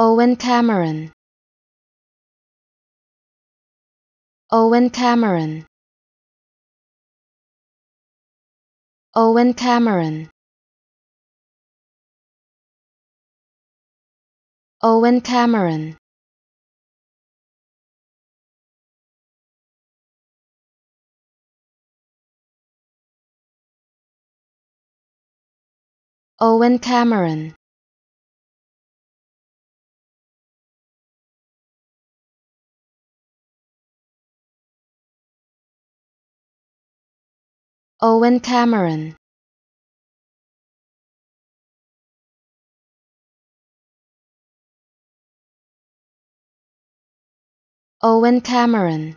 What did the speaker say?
Owen Cameron. Owen Cameron. Owen Cameron. Owen Cameron. Owen Cameron Owen Cameron. Owen Cameron